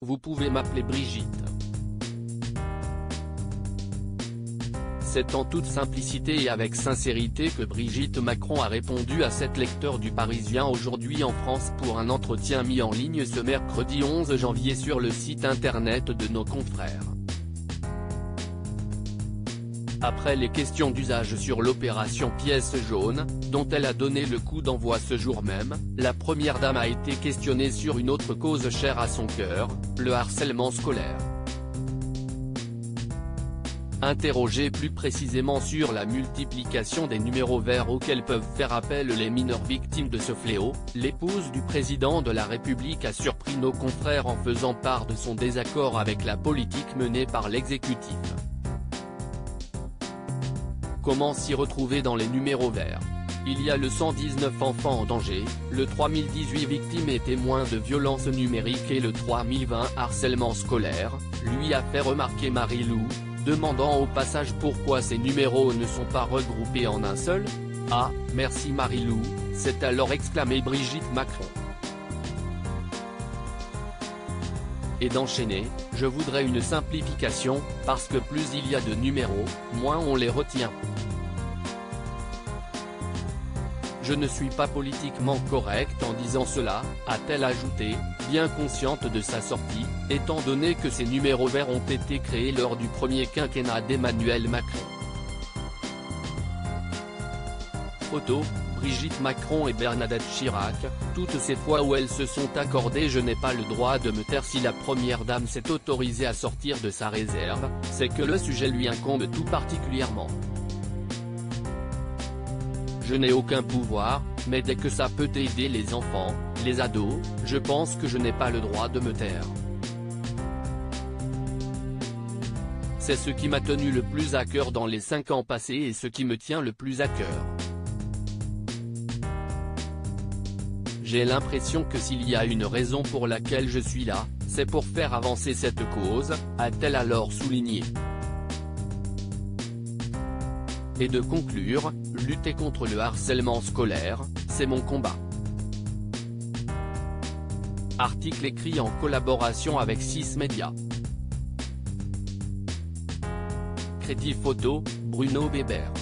vous pouvez m'appeler Brigitte. C'est en toute simplicité et avec sincérité que Brigitte Macron a répondu à cette lecteur du Parisien aujourd'hui en France pour un entretien mis en ligne ce mercredi 11 janvier sur le site internet de nos confrères. Après les questions d'usage sur l'opération pièce jaune, dont elle a donné le coup d'envoi ce jour même, la première dame a été questionnée sur une autre cause chère à son cœur, le harcèlement scolaire. Interrogée plus précisément sur la multiplication des numéros verts auxquels peuvent faire appel les mineurs victimes de ce fléau, l'épouse du président de la République a surpris nos confrères en faisant part de son désaccord avec la politique menée par l'exécutif. Comment s'y retrouver dans les numéros verts Il y a le 119 enfants en danger, le 3018 victimes et témoins de violences numériques et le 3020 harcèlement scolaire, lui a fait remarquer Marie-Lou, demandant au passage pourquoi ces numéros ne sont pas regroupés en un seul Ah, merci Marie-Lou, s'est alors exclamé Brigitte Macron. Et d'enchaîner, je voudrais une simplification, parce que plus il y a de numéros, moins on les retient. Je ne suis pas politiquement correct en disant cela, a-t-elle ajouté, bien consciente de sa sortie, étant donné que ces numéros verts ont été créés lors du premier quinquennat d'Emmanuel Macron. Photo, Brigitte Macron et Bernadette Chirac, toutes ces fois où elles se sont accordées je n'ai pas le droit de me taire si la première dame s'est autorisée à sortir de sa réserve, c'est que le sujet lui incombe tout particulièrement. Je n'ai aucun pouvoir, mais dès que ça peut aider les enfants, les ados, je pense que je n'ai pas le droit de me taire. C'est ce qui m'a tenu le plus à cœur dans les cinq ans passés et ce qui me tient le plus à cœur. J'ai l'impression que s'il y a une raison pour laquelle je suis là, c'est pour faire avancer cette cause, a-t-elle alors souligné et de conclure, lutter contre le harcèlement scolaire, c'est mon combat. Article écrit en collaboration avec 6 médias. Crédit photo, Bruno Weber.